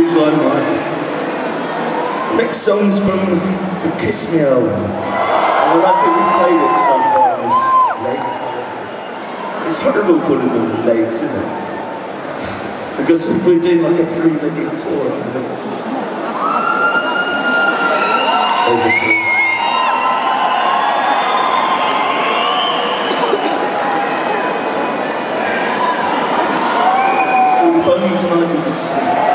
cruise line. Next song's from the Kiss Me album. And I don't think we played it so far on this leg. It's horrible calling them legs, isn't it? Because if we're doing like a three-legged tour, there's a. If only tonight we could sleep.